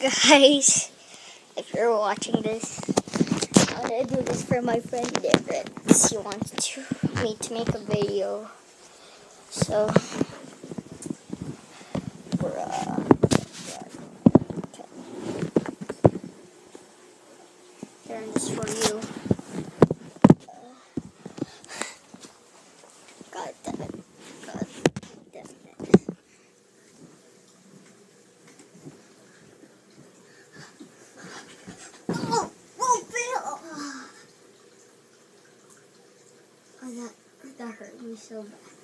guys, if you're watching this, I'm gonna do this for my friend Everett. He wants to, me to make a video. So, bruh. Turn this for you. Uh, God damn it. God damn it. Oh, oh, Bill! Oh, that, that hurt me so bad.